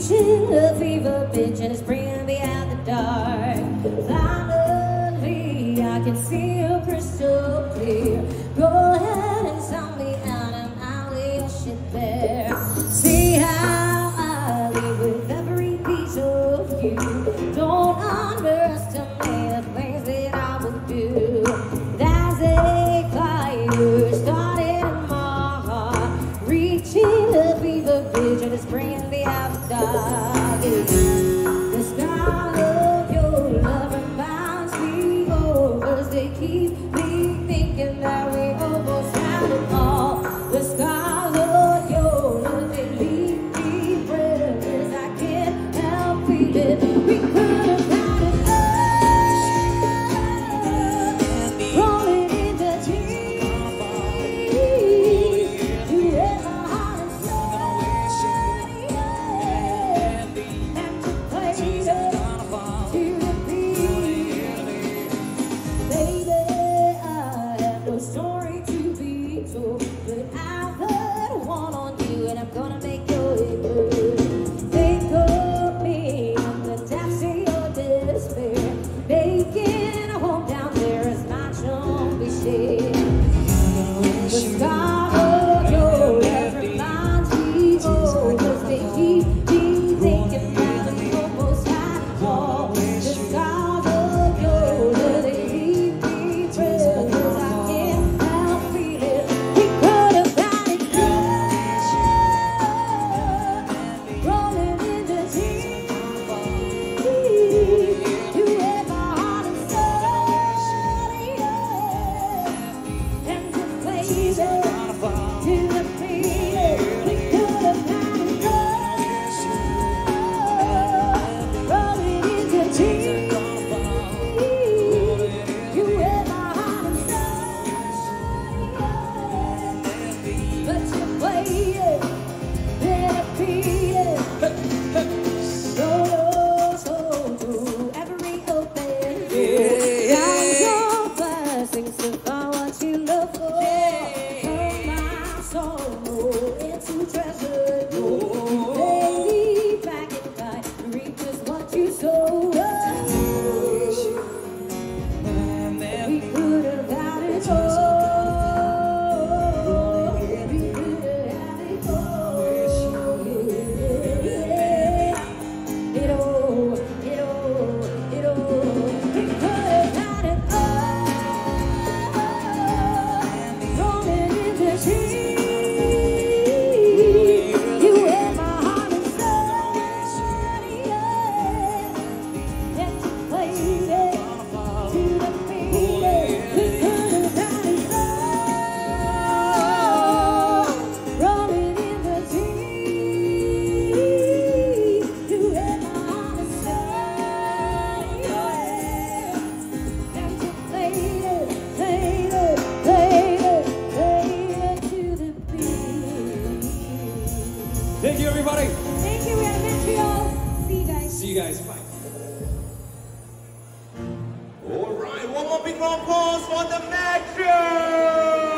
reaching a fever pitch and it's bringing me out the dark. Finally, I can see you crystal clear. Go ahead and tell me out and I'll leave shit there. Oh, it's some treasure. Thank you, everybody. Thank you. We are Mad Trio. See you guys. See you guys. Bye. All right. One more big round of applause for the matches.